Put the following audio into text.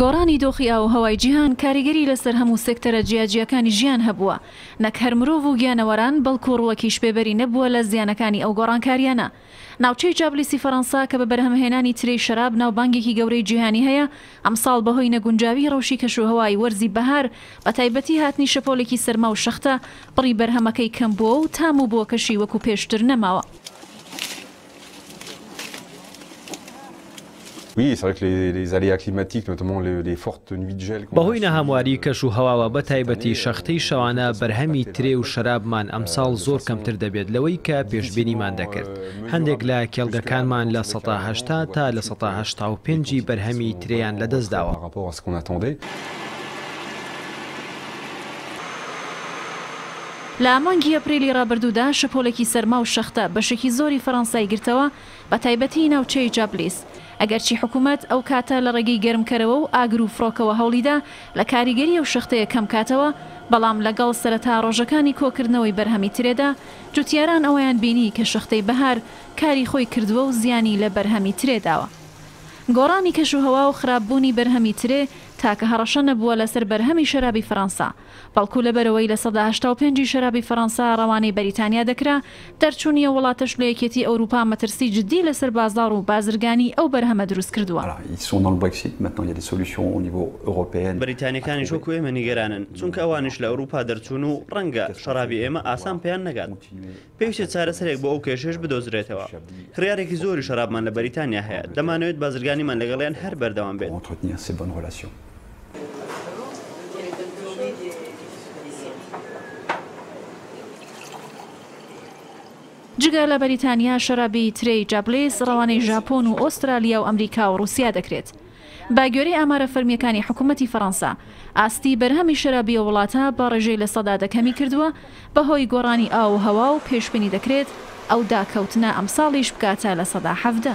گۆڕانی دۆخی ئاووهەوای جیهان کاریگەری لەسەر هەموو سێکتەرە جیاجیاکانی ژیان هەبووە، نەک هەر مرۆڤ و گیانەوەران، بەڵکو ڕووەکیش بێبەری نەبووە لە زیانەکانی ئەو گۆڕانکارییانە. ناوچەی جابلیسی فەرەنسا کە بە بەرهەمهێنانی ترێی شەراب ناوبانگێکی گەورەی جیهانی هەیە، ئەمساڵ بەهۆی نەگونجاویی ڕەوشی کەشوهەوای وەرزی بەهار، بەتایبەتی هاتنی شەپۆلێکی سەرما و شەختە، بڕی بەرهەمەکەی کەمبووە و تام و بۆکەشی وەکو پێشتر نەماوە. بەهۆی نەهەمواری کەش و هەواوە بە تایبەتی شەختەی شەوانە بەرهەمی ترێ و شەرابمان ئەمساڵ زۆر کەمتر دەبێت لەوەی کە پێشبینیمان دەکرد هەندێک لە کێڵگەکانمان لە سەتا هەشتا تا لە سەتا هەشتا و پێنج ی بەرهەمی ترێیان لەدەستداوە. لە مانگی ئەپریلی ڕابردوودا شەپۆلێکی سەرما و شەختە بەشێکی زۆری فەرەنسای گرتەوە، بەتایبەتی ناوچەی جابلیس، ئەگەرچی حکومەت ئەو کاتە لە ڕێگەی گەرمکەرەوە و ئاگر و فڕۆکەوە هەوڵیدا لە کاریگەری ئەو شەختەیە کەمکاتەوە، بەڵام لەگەڵ سەرەتا ڕۆژەکانی کۆکردنەوەی بەرهەمی ترێدا، جوتیاران ئەوەیان بینی کە شەختەی بەهار کاری خۆی کردووە و زیانی لە بەرهەمی ترێ داوە. گۆڕانی کەشوهەوا و خراپبوونی بەرهەمی ترێ تاکە هەڕەشە نەبووە لەسەر بەرهەمی شەرابی فەرەنسا، بەڵکو لەبەرئەوەی لە سەدا هەشتا و پێنج ی شەرابی فەرەنسا رەوانەی بەریتانیا دەکرا، دەرچونی ئەو وڵاتەش لە یەکێتی ئەوروپا مەترسی جدی لەسەر بازاڕ و بازرگانی ئەو بەرهەمە دروستکردوە. بەریتانیەکانیش وەکو ئێمە نیگەرانن، چونکە ئەوانیش لە ئەوروپا دەرچون و رەنگە شەرابی ئێمە ئاسان پێیان نەگات. پێویستە چارەسەرێک بۆ ئەو کێشەیەش بدۆزرێتەوە. کڕیارێکی زۆری شەرابمان لە بەریتانیا هەیە، دەمانەوێت بازرگانیمان لەگەڵیان هەر بەردەوام بێت. جگە لە بەریتانیا، شەرابی ترێی جابلیس ڕەوانەی ژاپۆن و ئۆسترالیا و ئەمریکا و ڕووسیا دەکرێت. بە گوێرەی ئامارە فەرمییەکانی حکوومەتی فەڕەنسا، ئاستی بەرهەمی شەرابی ئەو وڵاتە بە ڕێژەی لە سەدا دە کەمی کردووە بەهۆی گۆڕانی ئاو و هەوا و پێشبینی دەکرێت ئەو داکەوتنە ئەمساڵیش بگاتە لە سەدا حەڤدە.